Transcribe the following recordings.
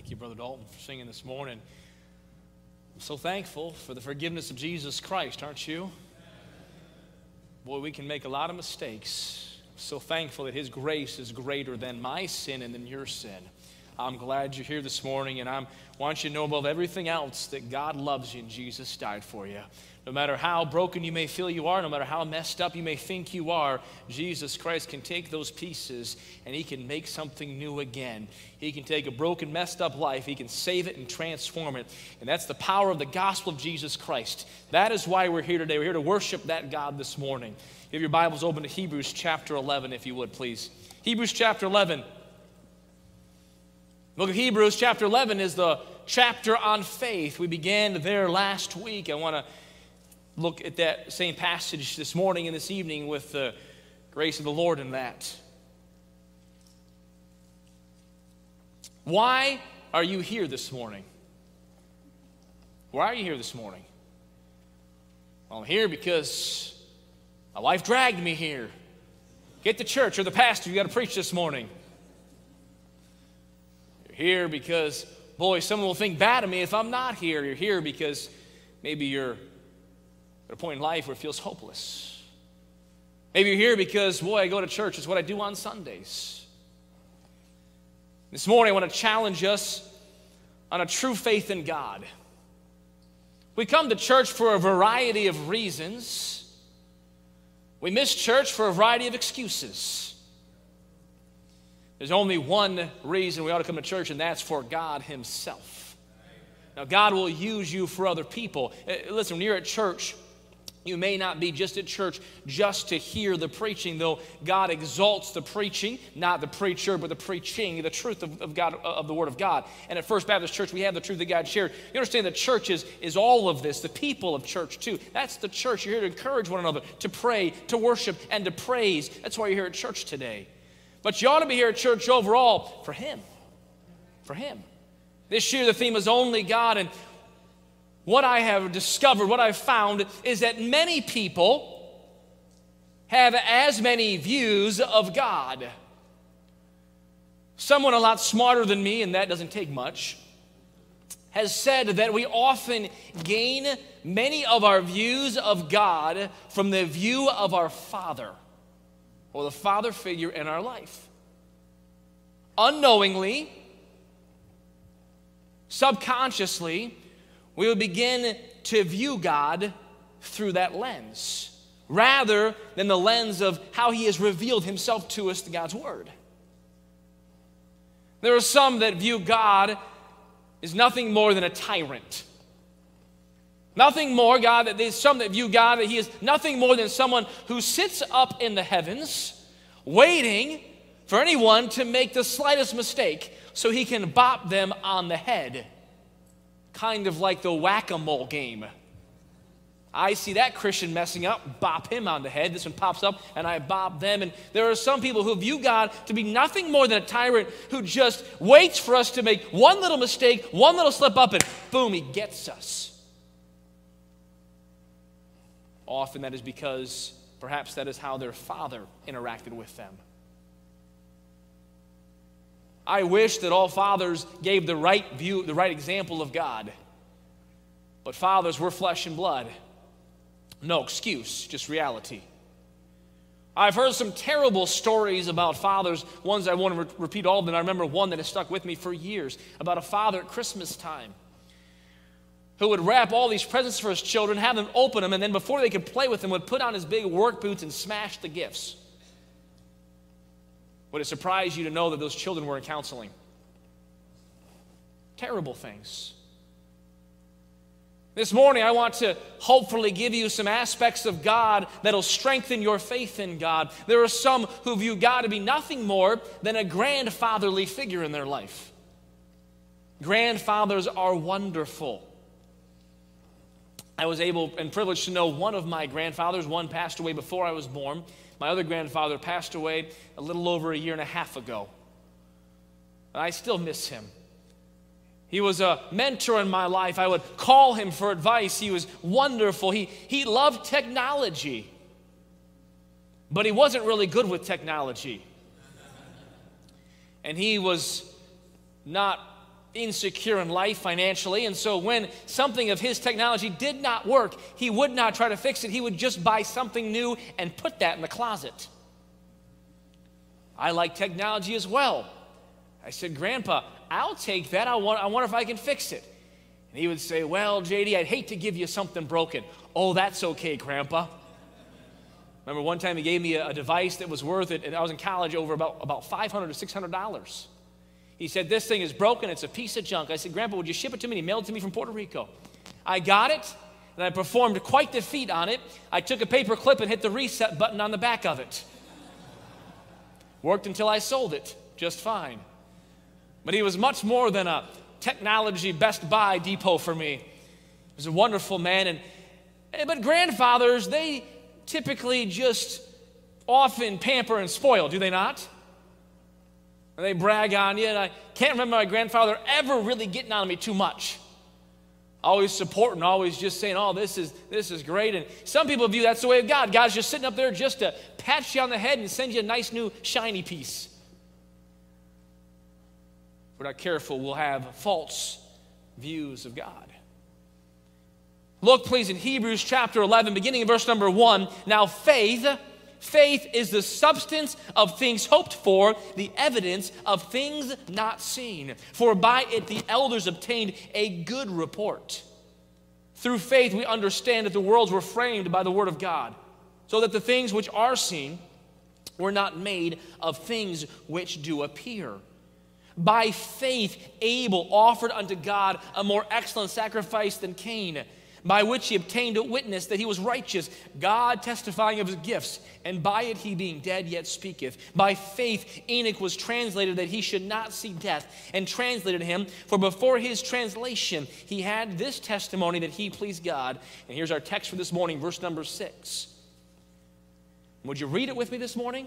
Thank you, Brother Dalton, for singing this morning. I'm so thankful for the forgiveness of Jesus Christ, aren't you? Boy, we can make a lot of mistakes. So thankful that His grace is greater than my sin and than your sin. I'm glad you're here this morning, and I want you to know above everything else that God loves you and Jesus died for you. No matter how broken you may feel you are, no matter how messed up you may think you are, Jesus Christ can take those pieces and He can make something new again. He can take a broken, messed up life, He can save it and transform it. And that's the power of the gospel of Jesus Christ. That is why we're here today. We're here to worship that God this morning. Give your Bibles open to Hebrews chapter 11, if you would, please. Hebrews chapter 11. Book of Hebrews, chapter 11, is the chapter on faith. We began there last week. I want to look at that same passage this morning and this evening with the grace of the Lord in that. Why are you here this morning? Why are you here this morning? Well, I'm here because my wife dragged me here. Get to church or the pastor, you got to preach this morning. Here because, boy, someone will think bad of me if I'm not here. You're here because maybe you're at a point in life where it feels hopeless. Maybe you're here because, boy, I go to church. It's what I do on Sundays. This morning, I want to challenge us on a true faith in God. We come to church for a variety of reasons. We miss church for a variety of excuses. There's only one reason we ought to come to church, and that's for God Himself. Now, God will use you for other people. Uh, listen, when you're at church, you may not be just at church just to hear the preaching, though God exalts the preaching, not the preacher, but the preaching, the truth of, of, God, of the Word of God. And at First Baptist Church, we have the truth that God shared. You understand that church is, is all of this, the people of church too. That's the church. You're here to encourage one another, to pray, to worship, and to praise. That's why you're here at church today. But you ought to be here at church overall for Him. For Him. This year, the theme is only God, and what I have discovered, what I've found, is that many people have as many views of God. Someone a lot smarter than me, and that doesn't take much, has said that we often gain many of our views of God from the view of our Father or the Father figure in our life. Unknowingly, subconsciously, we would begin to view God through that lens rather than the lens of how He has revealed Himself to us in God's Word. There are some that view God as nothing more than a tyrant. Nothing more, God, that there's some that view God that He is nothing more than someone who sits up in the heavens waiting for anyone to make the slightest mistake so He can bop them on the head kind of like the whack a mole game. I see that Christian messing up, bop him on the head. This one pops up, and I bop them. And there are some people who view God to be nothing more than a tyrant who just waits for us to make one little mistake, one little slip up, and boom, he gets us. Often that is because perhaps that is how their father interacted with them. I wish that all fathers gave the right view, the right example of God. But fathers, we're flesh and blood. No excuse, just reality. I've heard some terrible stories about fathers, ones I won't re- repeat all of them. I remember one that has stuck with me for years about a father at Christmas time who would wrap all these presents for his children, have them open them, and then before they could play with them, would put on his big work boots and smash the gifts. Would it surprise you to know that those children were in counseling? Terrible things. This morning, I want to hopefully give you some aspects of God that'll strengthen your faith in God. There are some who view God to be nothing more than a grandfatherly figure in their life. Grandfathers are wonderful. I was able and privileged to know one of my grandfathers. One passed away before I was born. My other grandfather passed away a little over a year and a half ago. And I still miss him. He was a mentor in my life. I would call him for advice. He was wonderful. He, he loved technology, but he wasn't really good with technology. And he was not insecure in life financially. And so when something of his technology did not work, he would not try to fix it. He would just buy something new and put that in the closet. I like technology as well. I said, Grandpa, I'll take that. I, want, I wonder if I can fix it. And he would say, Well, JD, I'd hate to give you something broken. Oh, that's okay, Grandpa. Remember one time he gave me a, device that was worth it, and I was in college over about, about 500 to $600. He said, This thing is broken. It's a piece of junk. I said, Grandpa, would you ship it to me? And he mailed it to me from Puerto Rico. I got it, and I performed quite the feat on it. I took a paper clip and hit the reset button on the back of it. Worked until I sold it just fine. But he was much more than a technology Best Buy depot for me. He was a wonderful man. And, eh, but grandfathers, they typically just often pamper and spoil, do they not? They brag on you. And I can't remember my grandfather ever really getting on me too much. Always supporting, always just saying, oh, this is, this is great. And some people view that's the way of God. God's just sitting up there just to pat you on the head and send you a nice new shiny piece If we're not careful, we'll have false views of God. Look, please, in Hebrews chapter 11, beginning in verse number 1. Now, faith, faith is the substance of things hoped for, the evidence of things not seen. For by it the elders obtained a good report. Through faith, we understand that the worlds were framed by the word of God, so that the things which are seen were not made of things which do appear. By faith, Abel offered unto God a more excellent sacrifice than Cain, by which he obtained a witness that he was righteous, God testifying of his gifts, and by it he being dead yet speaketh. By faith, Enoch was translated that he should not see death, and translated him, for before his translation, he had this testimony that he pleased God. And here's our text for this morning, verse number six. Would you read it with me this morning?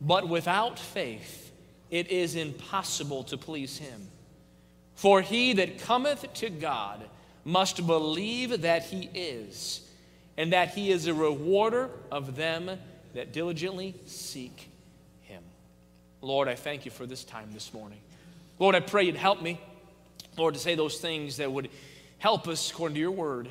But without faith, it is impossible to please him. For he that cometh to God must believe that he is, and that he is a rewarder of them that diligently seek him. Lord, I thank you for this time this morning. Lord, I pray you'd help me, Lord, to say those things that would help us according to your word.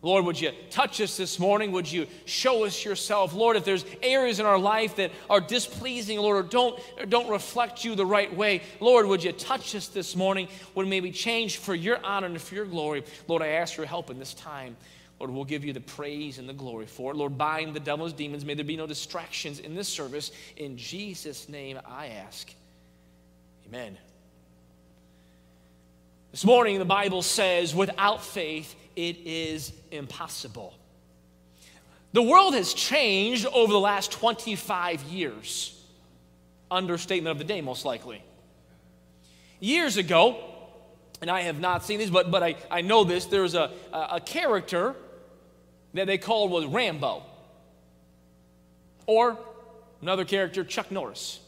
Lord, would you touch us this morning? Would you show us yourself? Lord, if there's areas in our life that are displeasing, Lord, or don't, or don't reflect you the right way, Lord, would you touch us this morning? Would maybe change for your honor and for your glory? Lord, I ask your help in this time. Lord, we'll give you the praise and the glory for it. Lord, bind the devil's demons. May there be no distractions in this service. In Jesus' name I ask. Amen. This morning, the Bible says, without faith, it is impossible. The world has changed over the last 25 years. Understatement of the day, most likely. Years ago, and I have not seen these, but, but I, I know this, there was a, a, a character that they called was Rambo. Or another character, Chuck Norris.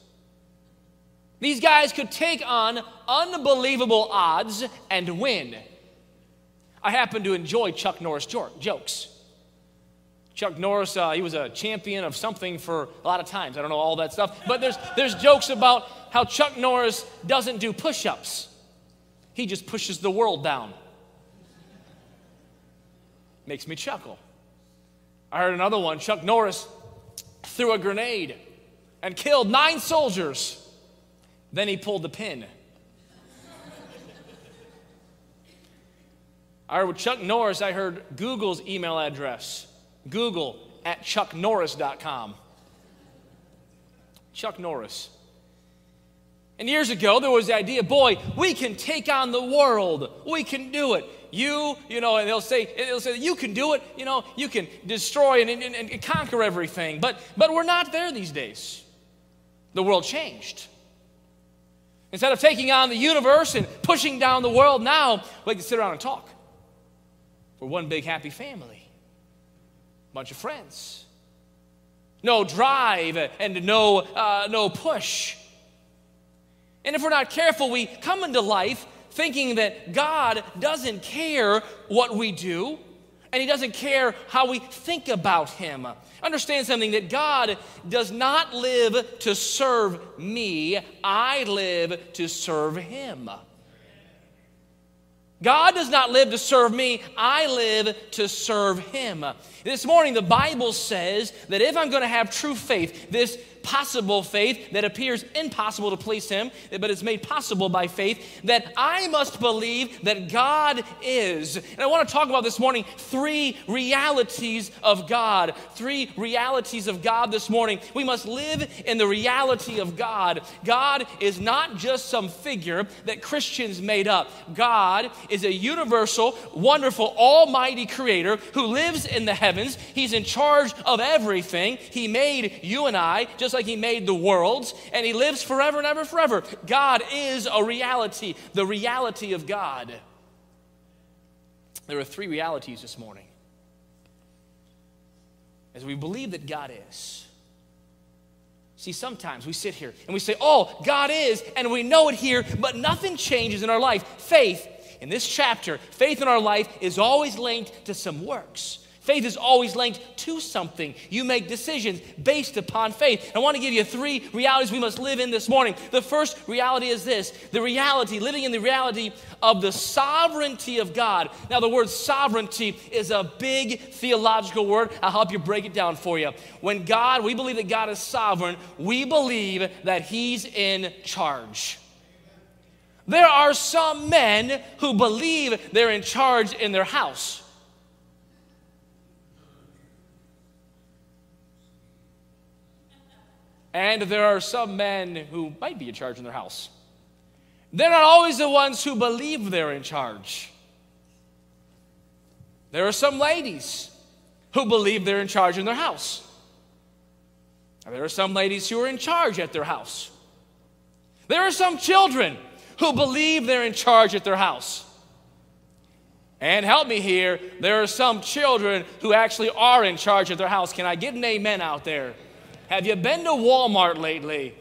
These guys could take on unbelievable odds and win. I happen to enjoy Chuck Norris jokes. Chuck Norris, uh, he was a champion of something for a lot of times. I don't know all that stuff. But there's, there's jokes about how Chuck Norris doesn't do push ups, he just pushes the world down. Makes me chuckle. I heard another one Chuck Norris threw a grenade and killed nine soldiers. Then he pulled the pin. I heard with Chuck Norris, I heard Google's email address Google at chucknorris.com. Chuck Norris. And years ago, there was the idea, boy, we can take on the world. We can do it. You, you know, and they'll say, they'll say, you can do it. You know, you can destroy and, and, and conquer everything. But, but we're not there these days. The world changed. Instead of taking on the universe and pushing down the world, now we can sit around and talk. We're one big happy family, bunch of friends. No drive and no, uh, no push. And if we're not careful, we come into life thinking that God doesn't care what we do And he doesn't care how we think about him. Understand something that God does not live to serve me, I live to serve him. God does not live to serve me, I live to serve him. This morning, the Bible says that if I'm going to have true faith, this possible faith that appears impossible to please Him, but is made possible by faith, that I must believe that God is. And I want to talk about this morning three realities of God. Three realities of God this morning. We must live in the reality of God. God is not just some figure that Christians made up, God is a universal, wonderful, almighty creator who lives in the heavens. He's in charge of everything. He made you and I just just like He made the worlds, and He lives forever and ever, forever. God is a reality, the reality of God. There are three realities this morning. As we believe that God is. See, sometimes we sit here and we say, Oh, God is, and we know it here, but nothing changes in our life. Faith, in this chapter, faith in our life is always linked to some works. Faith is always linked to something. You make decisions based upon faith. I want to give you three realities we must live in this morning. The first reality is this the reality, living in the reality of the sovereignty of God. Now, the word sovereignty is a big theological word. I'll help you break it down for you. When God, we believe that God is sovereign, we believe that He's in charge. There are some men who believe they're in charge in their house. And there are some men who might be in charge in their house. They're not always the ones who believe they're in charge. There are some ladies who believe they're in charge in their house. And there are some ladies who are in charge at their house. There are some children who believe they're in charge at their house. And help me here, there are some children who actually are in charge at their house. Can I get an amen out there? Have you been to Walmart lately?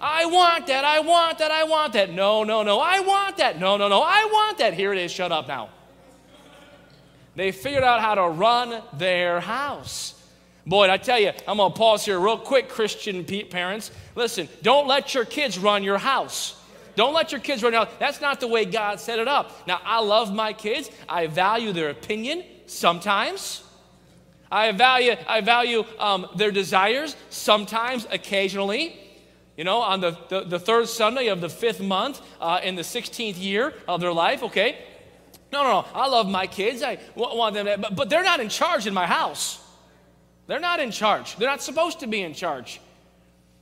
I want that, I want that, I want that. No, no, no, I want that. No, no, no, I want that. Here it is, shut up now. They figured out how to run their house. Boy, I tell you, I'm going to pause here real quick, Christian parents. Listen, don't let your kids run your house. Don't let your kids run out. That's not the way God set it up. Now, I love my kids. I value their opinion sometimes. I value, I value um, their desires sometimes, occasionally. You know, on the, the, the third Sunday of the fifth month uh, in the 16th year of their life, okay? No, no, no. I love my kids. I want them, to, but, but they're not in charge in my house. They're not in charge. They're not supposed to be in charge.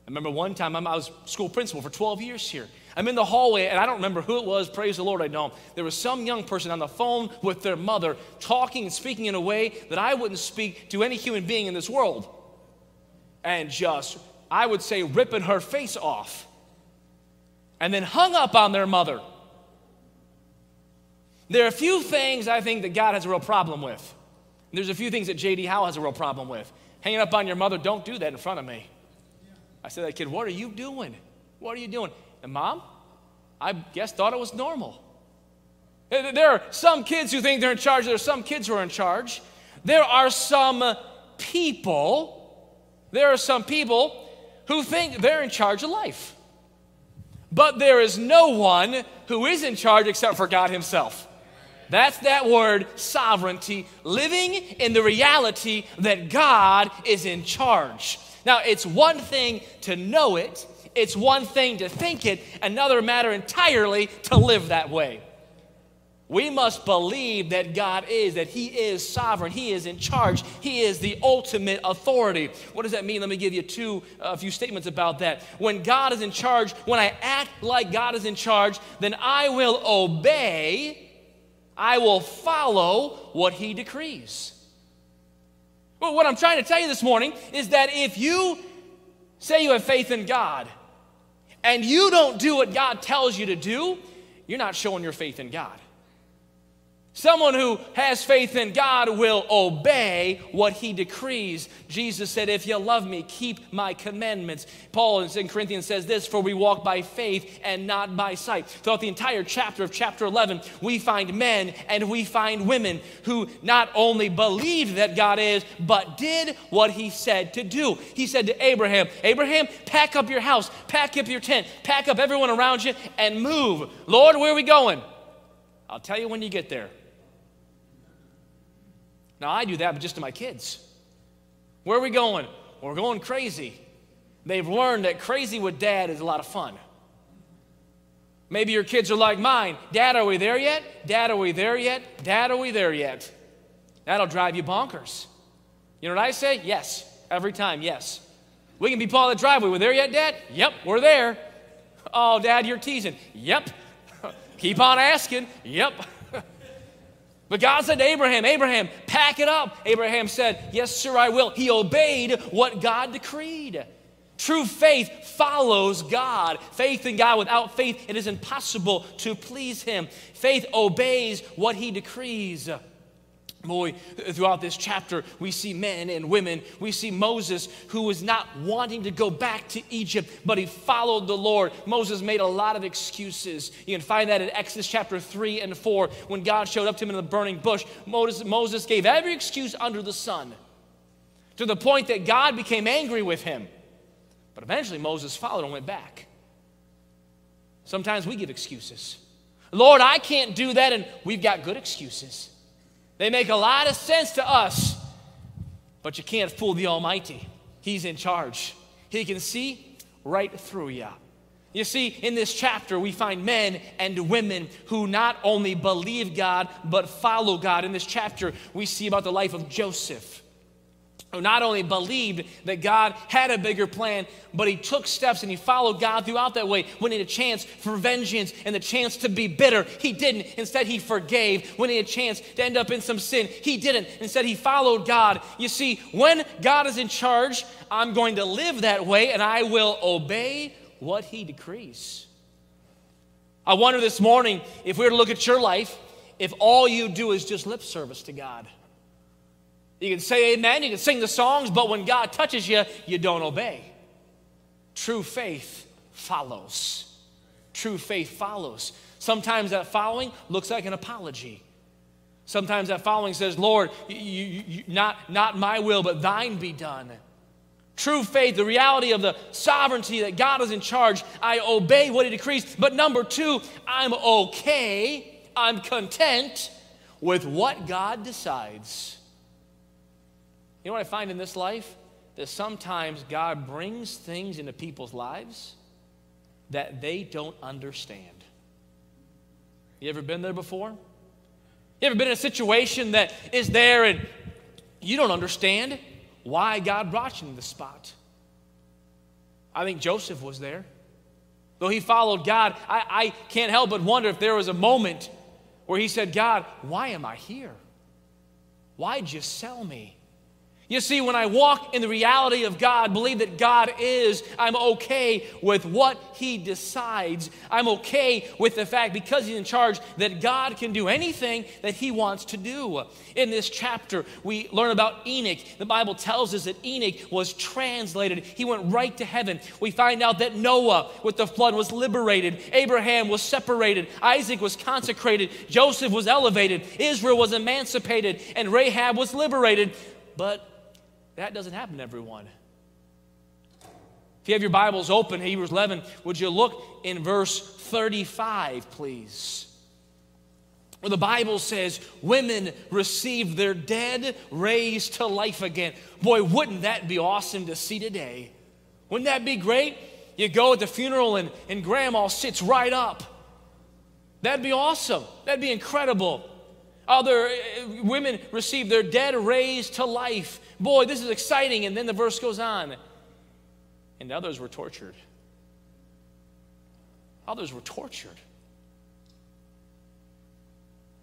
I remember one time I was school principal for 12 years here. I'm in the hallway, and I don't remember who it was. Praise the Lord, I don't. There was some young person on the phone with their mother talking and speaking in a way that I wouldn't speak to any human being in this world. And just, I would say, ripping her face off. And then hung up on their mother. There are a few things I think that God has a real problem with. There's a few things that J.D. Howell has a real problem with. Hanging up on your mother, don't do that in front of me. I said, that kid, what are you doing? What are you doing? And mom, I guess thought it was normal. There are some kids who think they're in charge. There are some kids who are in charge. There are some people, there are some people who think they're in charge of life. But there is no one who is in charge except for God Himself. That's that word, sovereignty, living in the reality that God is in charge. Now, it's one thing to know it, it's one thing to think it, another matter entirely to live that way. We must believe that God is, that He is sovereign, He is in charge, He is the ultimate authority. What does that mean? Let me give you two, uh, a few statements about that. When God is in charge, when I act like God is in charge, then I will obey, I will follow what He decrees. Well, what I'm trying to tell you this morning is that if you say you have faith in God, and you don't do what God tells you to do, you're not showing your faith in God. Someone who has faith in God will obey what he decrees. Jesus said, If you love me, keep my commandments. Paul in 2 Corinthians says this, For we walk by faith and not by sight. Throughout the entire chapter of chapter 11, we find men and we find women who not only believed that God is, but did what he said to do. He said to Abraham, Abraham, pack up your house, pack up your tent, pack up everyone around you, and move. Lord, where are we going? I'll tell you when you get there. Now, I do that, but just to my kids. Where are we going? We're going crazy. They've learned that crazy with dad is a lot of fun. Maybe your kids are like mine. Dad, are we there yet? Dad, are we there yet? Dad, are we there yet? That'll drive you bonkers. You know what I say? Yes. Every time, yes. We can be of the driveway. We're there yet, Dad? Yep, we're there. Oh, Dad, you're teasing. Yep. Keep on asking. Yep. But God said to Abraham, Abraham, pack it up. Abraham said, Yes, sir, I will. He obeyed what God decreed. True faith follows God. Faith in God, without faith, it is impossible to please Him. Faith obeys what He decrees. Boy, throughout this chapter, we see men and women. We see Moses, who was not wanting to go back to Egypt, but he followed the Lord. Moses made a lot of excuses. You can find that in Exodus chapter 3 and 4. When God showed up to him in the burning bush, Moses, Moses gave every excuse under the sun to the point that God became angry with him. But eventually, Moses followed and went back. Sometimes we give excuses. Lord, I can't do that, and we've got good excuses. They make a lot of sense to us, but you can't fool the Almighty. He's in charge. He can see right through you. You see, in this chapter, we find men and women who not only believe God, but follow God. In this chapter, we see about the life of Joseph who not only believed that God had a bigger plan, but he took steps and he followed God throughout that way. When he had a chance for vengeance and the chance to be bitter, he didn't. Instead, he forgave. When he had a chance to end up in some sin, he didn't. Instead, he followed God. You see, when God is in charge, I'm going to live that way and I will obey what he decrees. I wonder this morning if we were to look at your life, if all you do is just lip service to God. You can say amen, you can sing the songs, but when God touches you, you don't obey. True faith follows. True faith follows. Sometimes that following looks like an apology. Sometimes that following says, Lord, you, you, you, not, not my will, but thine be done. True faith, the reality of the sovereignty that God is in charge, I obey what He decrees. But number two, I'm okay, I'm content with what God decides. You know what I find in this life? That sometimes God brings things into people's lives that they don't understand. You ever been there before? You ever been in a situation that is there and you don't understand why God brought you to the spot? I think Joseph was there. Though he followed God, I, I can't help but wonder if there was a moment where he said, God, why am I here? Why'd you sell me? You see, when I walk in the reality of God, believe that God is, I'm okay with what He decides. I'm okay with the fact, because He's in charge, that God can do anything that He wants to do. In this chapter, we learn about Enoch. The Bible tells us that Enoch was translated, he went right to heaven. We find out that Noah, with the flood, was liberated, Abraham was separated, Isaac was consecrated, Joseph was elevated, Israel was emancipated, and Rahab was liberated. But that doesn't happen to everyone. If you have your Bibles open, Hebrews 11, would you look in verse 35, please? Where the Bible says, Women received their dead raised to life again. Boy, wouldn't that be awesome to see today? Wouldn't that be great? You go at the funeral and, and grandma sits right up. That'd be awesome. That'd be incredible. Other uh, women received their dead raised to life. Boy, this is exciting. And then the verse goes on. And others were tortured. Others were tortured.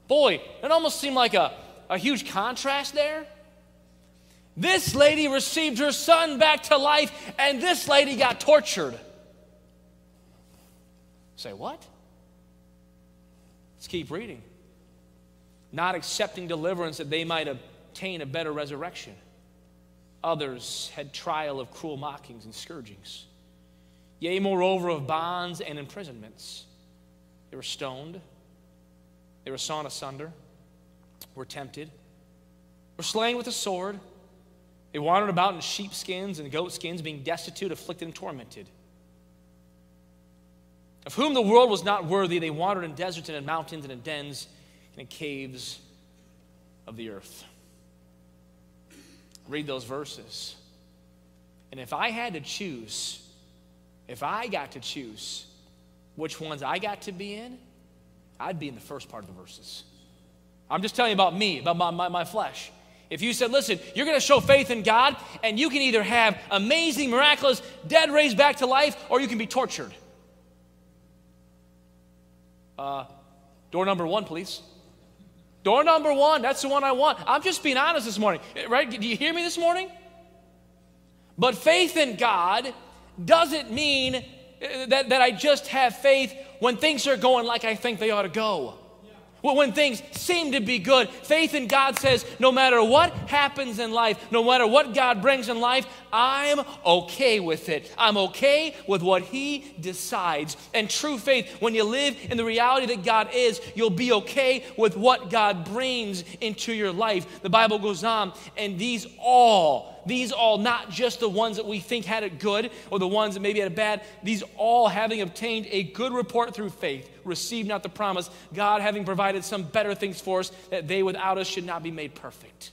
Boy, it almost seemed like a, a huge contrast there. This lady received her son back to life, and this lady got tortured. Say, what? Let's keep reading. Not accepting deliverance that they might obtain a better resurrection. Others had trial of cruel mockings and scourgings. Yea, moreover, of bonds and imprisonments. They were stoned, they were sawn asunder, were tempted, were slain with a sword. They wandered about in sheepskins and goatskins, being destitute, afflicted, and tormented. Of whom the world was not worthy, they wandered in deserts and in mountains and in dens and caves of the earth. Read those verses. And if I had to choose, if I got to choose which ones I got to be in, I'd be in the first part of the verses. I'm just telling you about me, about my, my, my flesh. If you said, listen, you're going to show faith in God, and you can either have amazing, miraculous, dead raised back to life, or you can be tortured. Uh, door number one, please. Door number one, that's the one I want. I'm just being honest this morning, right? Do you hear me this morning? But faith in God doesn't mean uh, that, that I just have faith when things are going like I think they ought to go. When things seem to be good, faith in God says no matter what happens in life, no matter what God brings in life, I'm okay with it. I'm okay with what He decides. And true faith, when you live in the reality that God is, you'll be okay with what God brings into your life. The Bible goes on, and these all, these all, not just the ones that we think had it good or the ones that maybe had it bad, these all having obtained a good report through faith, received not the promise, God having provided some better things for us, that they without us should not be made perfect.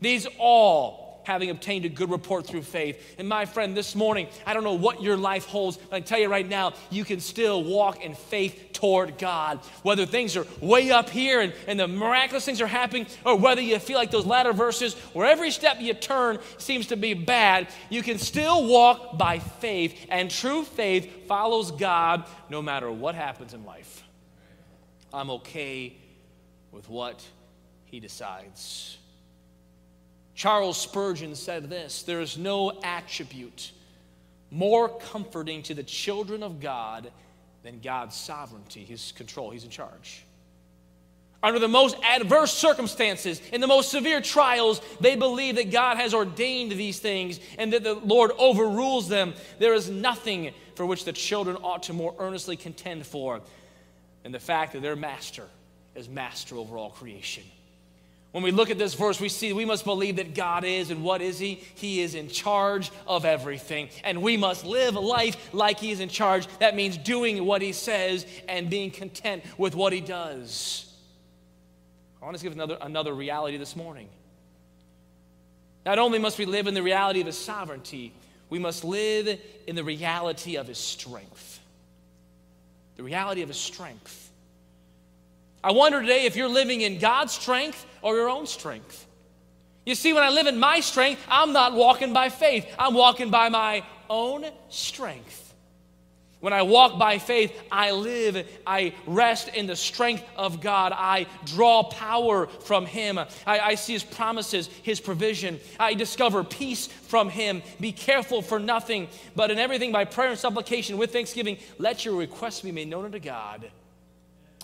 These all having obtained a good report through faith. And my friend, this morning, I don't know what your life holds, but I tell you right now, you can still walk in faith toward God. Whether things are way up here and, and the miraculous things are happening, or whether you feel like those latter verses where every step you turn seems to be bad, you can still walk by faith. And true faith follows God no matter what happens in life. I'm okay with what He decides. Charles Spurgeon said this There is no attribute more comforting to the children of God than God's sovereignty, His control. He's in charge. Under the most adverse circumstances, in the most severe trials, they believe that God has ordained these things and that the Lord overrules them. There is nothing for which the children ought to more earnestly contend for than the fact that their master is master over all creation. When we look at this verse, we see we must believe that God is, and what is He? He is in charge of everything. And we must live a life like He is in charge. That means doing what He says and being content with what He does. I want to give another, another reality this morning. Not only must we live in the reality of His sovereignty, we must live in the reality of His strength. The reality of His strength. I wonder today if you're living in God's strength or your own strength. You see, when I live in my strength, I'm not walking by faith, I'm walking by my own strength. When I walk by faith, I live, I rest in the strength of God. I draw power from Him. I, I, see His promises, His provision. I discover peace from Him. Be careful for nothing, but in everything by prayer and supplication with thanksgiving, let your requests be made known unto God.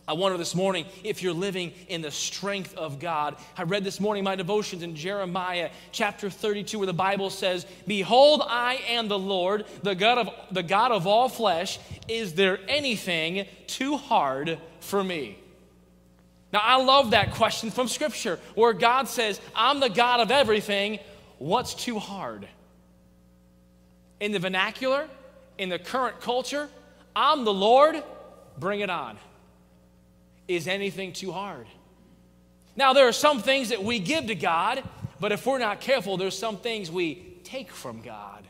I wonder this morning if you're living in the strength of God. I read this morning my devotions in Jeremiah chapter 32 where the Bible says, "Behold, I am the Lord, the God of the God of all flesh. Is there anything too hard for me?" Now, I love that question from scripture where God says, "I'm the God of everything. What's too hard?" In the vernacular, in the current culture, I'm the Lord, bring it on is anything too hard? Now, there are some things that we give to God, but if we're not careful, there's some things we take from God.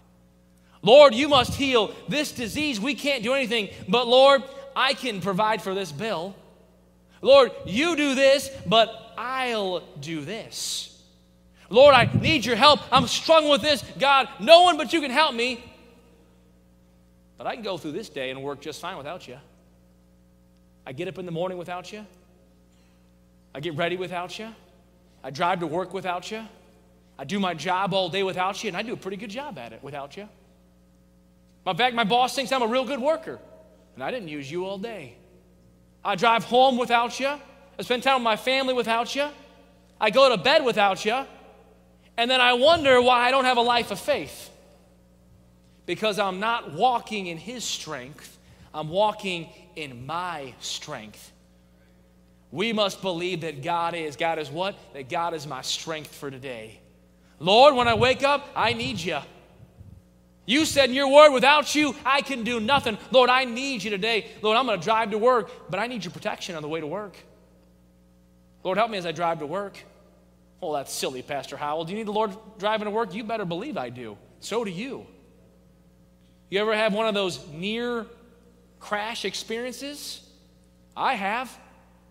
Lord, you must heal this disease. We can't do anything, but Lord, I can provide for this bill. Lord, you do this, but I'll do this. Lord, I need your help. I'm struggling with this. God, no one but you can help me. But I can go through this day and work just fine without you. I get up in the morning without you. I get ready without you. I drive to work without you. I do my job all day without you, and I do a pretty good job at it without you. In fact, my boss thinks I'm a real good worker, and I didn't use you all day. I drive home without you, I spend time with my family without you. I go to bed without you. And then I wonder why I don't have a life of faith. Because I'm not walking in His strength, I'm walking in my strength. We must believe that God is. God is what? That God is my strength for today. Lord, when I wake up, I need you. You said in your word, without you, I can do nothing. Lord, I need you today. Lord, I'm going to drive to work, but I need your protection on the way to work. Lord, help me as I drive to work. Oh, that's silly, Pastor Howell. Do you need the Lord driving to work? You better believe I do. So do you. You ever have one of those near crash experiences? I have.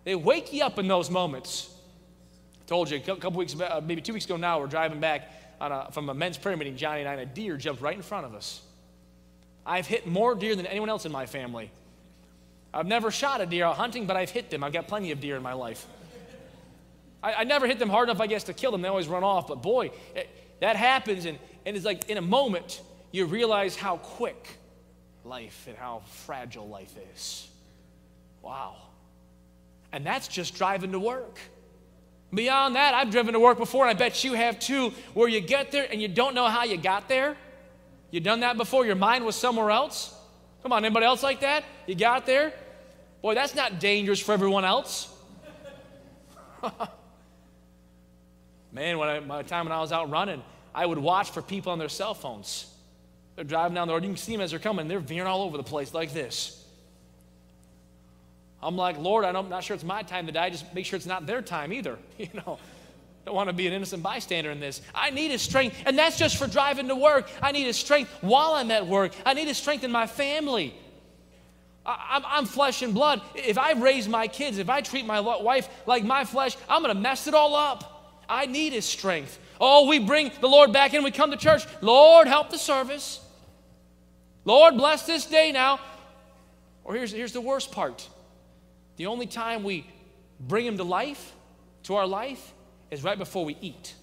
They wake you up in those moments. I told you a couple weeks, uh, maybe two weeks ago now, we're driving back a, from a men's prayer meeting, Johnny and I, and a deer jumped right in front of us. I've hit more deer than anyone else in my family. I've never shot a deer out hunting, but I've hit them. I've got plenty of deer in my life. I, I never hit them hard enough, I guess, to kill them. They always run off. But boy, it, that happens, and, and it's like in a moment, you realize how quick life and how fragile life is. Wow. And that's just driving to work. Beyond that, I've driven to work before, and I bet you have too, where you get there and you don't know how you got there. You done that before? Your mind was somewhere else? Come on, anybody else like that? You got there? Boy, that's not dangerous for everyone else. Man, when I, my time when I was out running, I would watch for people on their cell phones. They're driving down the road. You can see them as they're coming. They're veering all over the place like this. I'm like, Lord, I'm not sure it's my time to die. Just make sure it's not their time either. You know, don't want to be an innocent bystander in this. I need his strength, and that's just for driving to work. I need his strength while I'm at work. I need his strength in my family. I, am flesh and blood. If I raise my kids, if I treat my wife like my flesh, I'm going to mess it all up. I need his strength. Oh, we bring the Lord back in. We come to church. Lord, help the service. Lord, bless this day now. Or here's, here's the worst part the only time we bring him to life, to our life, is right before we eat.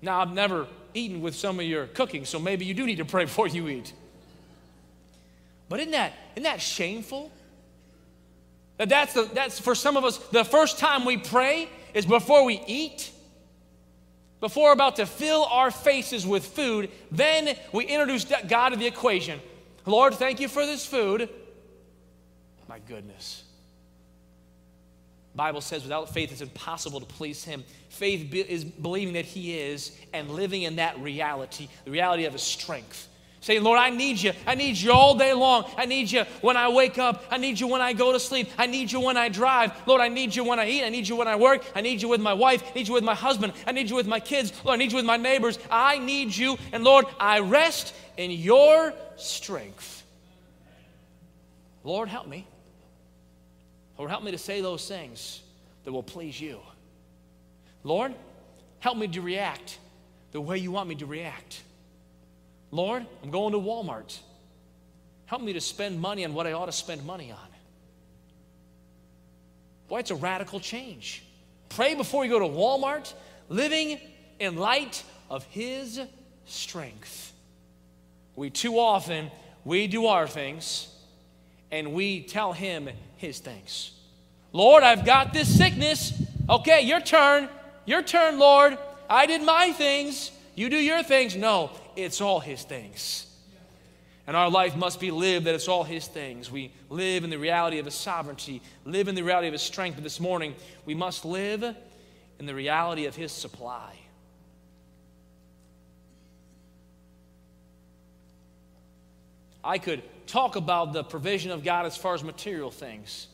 Now, I've never eaten with some of your cooking, so maybe you do need to pray before you eat. But isn't that, isn't that shameful? That that's, the, that's for some of us, the first time we pray is before we eat. Before we're about to fill our faces with food, then we introduce God to the equation. Lord, thank you for this food. My goodness. Bible says without faith it's impossible to please him. Faith is believing that he is and living in that reality, the reality of his strength. Saying, Lord, I need you. I need you all day long. I need you when I wake up. I need you when I go to sleep. I need you when I drive. Lord, I need you when I eat. I need you when I work. I need you with my wife. I need you with my husband. I need you with my kids. Lord, I need you with my neighbors. I need you. And Lord, I rest in your strength. Lord, help me. Lord, help me to say those things that will please you. Lord, help me to react the way you want me to react. Lord, I'm going to Walmart. Help me to spend money on what I ought to spend money on. Boy, it's a radical change. Pray before you go to Walmart, living in light of His strength. We too often, we do our things and we tell Him his things. Lord, I've got this sickness. Okay, your turn. Your turn, Lord. I did my things. You do your things. No, it's all his things. And our life must be lived that it's all his things. We live in the reality of his sovereignty, live in the reality of his strength. But this morning, we must live in the reality of his supply. I could talk about the provision of God as far as material things,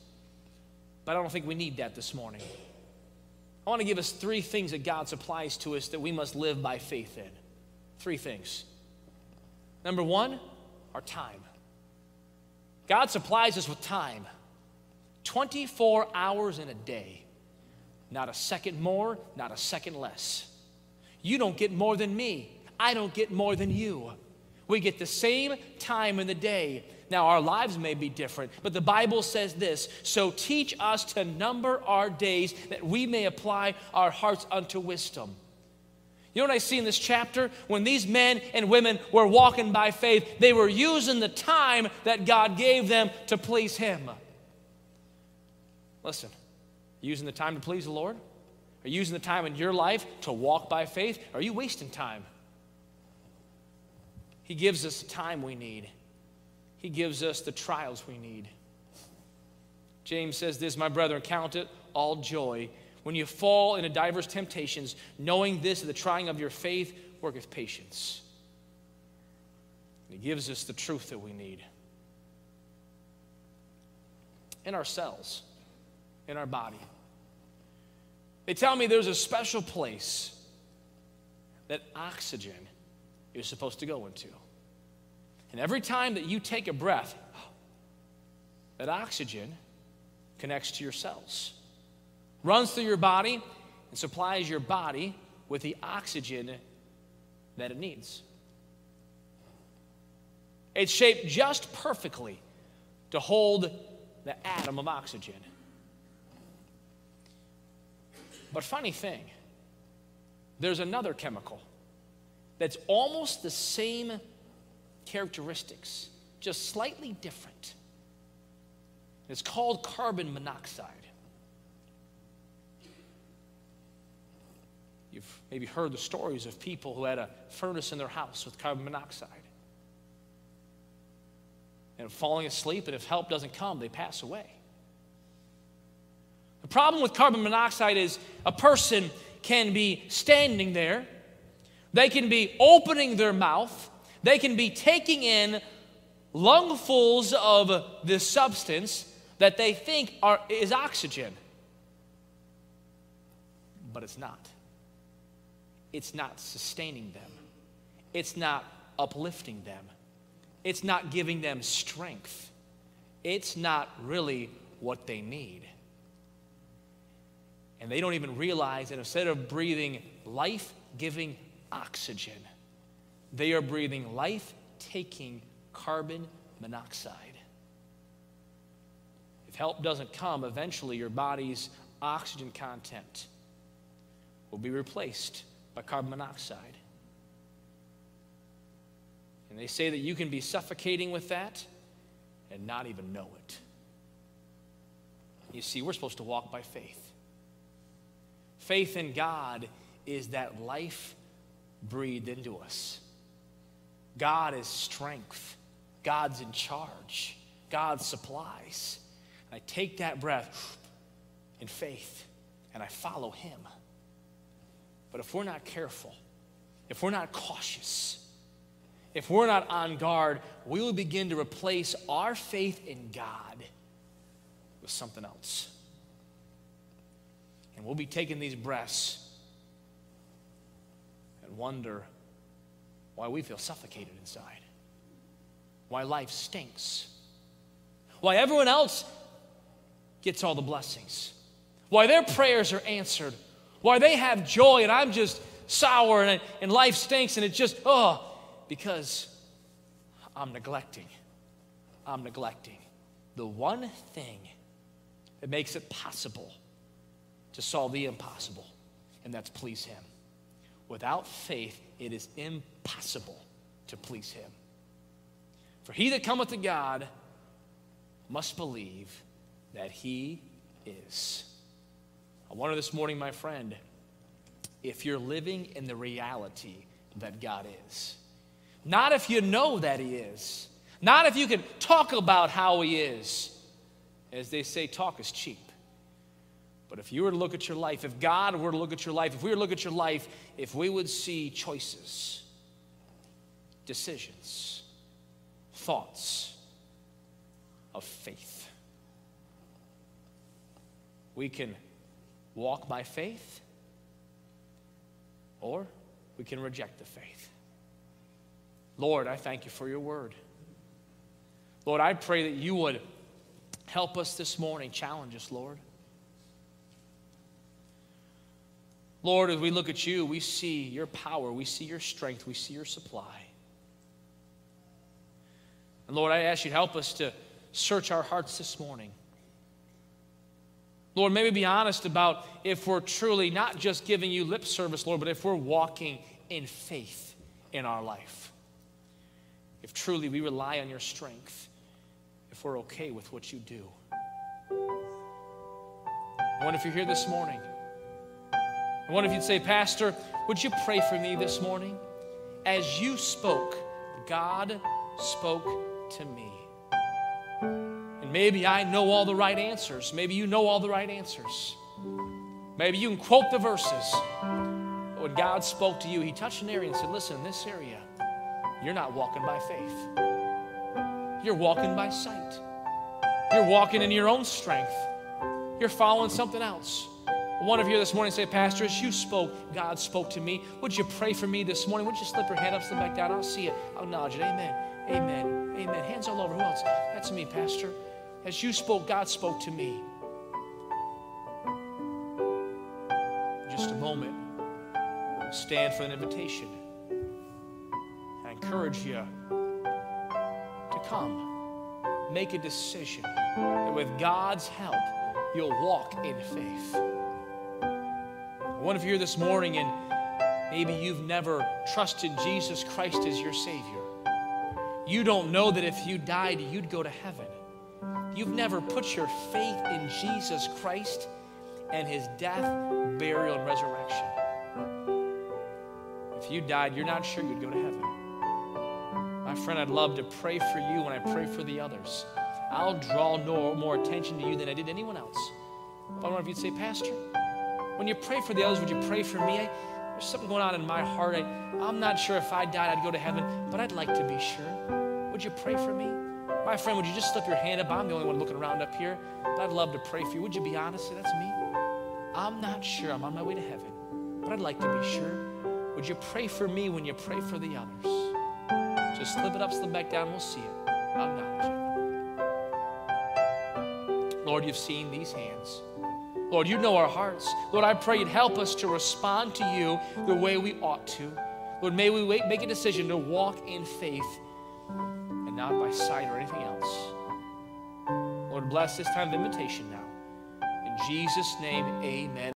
but I don't think we need that this morning. I want to give us three things that God supplies to us that we must live by faith in. Three things. Number one, our time. God supplies us with time 24 hours in a day. Not a second more, not a second less. You don't get more than me. I don't get more than you. We get the same time in the day. Now, our lives may be different, but the Bible says this So teach us to number our days that we may apply our hearts unto wisdom. You know what I see in this chapter? When these men and women were walking by faith, they were using the time that God gave them to please Him. Listen, using the time to please the Lord? Are you using the time in your life to walk by faith? Are you wasting time? He gives us the time we need. He gives us the trials we need. James says this, my brethren, count it all joy when you fall into diverse temptations, knowing this, the trying of your faith worketh patience. He gives us the truth that we need in our cells, in our body. They tell me there's a special place that oxygen is supposed to go into. And every time that you take a breath, that oxygen connects to your cells, runs through your body, and supplies your body with the oxygen that it needs. It's shaped just perfectly to hold the atom of oxygen. But funny thing, there's another chemical that's almost the same characteristics, just slightly different. It's called carbon monoxide. You've maybe heard the stories of people who had a furnace in their house with carbon monoxide. And falling asleep, and if help doesn't come, they pass away. The problem with carbon monoxide is a person can be standing there, they can be opening their mouth, they can be taking in lungfuls of this substance that they think are, is oxygen. But it's not. It's not sustaining them, it's not uplifting them, it's not giving them strength, it's not really what they need. And they don't even realize that instead of breathing life giving oxygen, they are breathing life taking carbon monoxide. If help doesn't come, eventually your body's oxygen content will be replaced by carbon monoxide. And they say that you can be suffocating with that and not even know it. You see, we're supposed to walk by faith. Faith in God is that life breathed into us. God is strength. God's in charge. God supplies. And I take that breath in faith and I follow Him. But if we're not careful, if we're not cautious, if we're not on guard, we will begin to replace our faith in God with something else. And we'll be taking these breaths and wonder why we feel suffocated inside, why life stinks, why everyone else gets all the blessings, why their prayers are answered, why they have joy and I'm just sour and, and life stinks and it's just, oh, because I'm neglecting. I'm neglecting the one thing that makes it possible to solve the impossible, and that's please Him. Without faith, it is impossible to please Him. For he that cometh to God must believe that He is. I wonder this morning, my friend, if you're living in the reality that God is. Not if you know that He is, not if you can talk about how He is. As they say, talk is cheap. But if you were to look at your life, if God were to look at your life, if we were to look at your life, if we would see choices, decisions, thoughts of faith, we can walk by faith or we can reject the faith. Lord, I thank you for your word. Lord, I pray that you would help us this morning, challenge us, Lord. Lord, as we look at you, we see your power, we see your strength, we see your supply. And Lord, I ask you to help us to search our hearts this morning. Lord, maybe be honest about if we're truly not just giving you lip service, Lord, but if we're walking in faith in our life. If truly we rely on your strength, if we're okay with what you do. I wonder if you're here this morning. I wonder if you'd say, Pastor, would you pray for me this morning? As you spoke, God spoke to me. And maybe I know all the right answers. Maybe you know all the right answers. Maybe you can quote the verses. But when God spoke to you, He touched an area and said, Listen, in this area, you're not walking by faith. You're walking by sight. You're walking in your own strength. You're following something else. One of you this morning say, Pastor, as you spoke, God spoke to me. Would you pray for me this morning? Would you slip your hand up, slip back down? I'll see it. I'll nod it. Amen. Amen. Amen. Hands all over. Who else? That's me, Pastor. As you spoke, God spoke to me. Just a moment. Stand for an invitation. I encourage you to come. Make a decision that with God's help, you'll walk in faith. One of you here this morning, and maybe you've never trusted Jesus Christ as your Savior. You don't know that if you died, you'd go to heaven. You've never put your faith in Jesus Christ and his death, burial, and resurrection. If you died, you're not sure you'd go to heaven. My friend, I'd love to pray for you when I pray for the others. I'll draw no more attention to you than I did anyone else. But I wonder if you'd say, Pastor, when you pray for the others, would you pray for me? I, there's something going on in my heart. I, I'm not sure if I died, I'd go to heaven, but I'd like to be sure. Would you pray for me? My friend, would you just slip your hand up? I'm the only one looking around up here, but I'd love to pray for you. Would you be honest? Say, that's me. I'm not sure. I'm on my way to heaven, but I'd like to be sure. Would you pray for me when you pray for the others? Just slip it up, slip back down. We'll see it. Acknowledge it. Lord, you've seen these hands. Lord, you know our hearts. Lord, I pray you'd help us to respond to you the way we ought to. Lord, may we make a decision to walk in faith and not by sight or anything else. Lord, bless this time of invitation now. In Jesus' name, amen.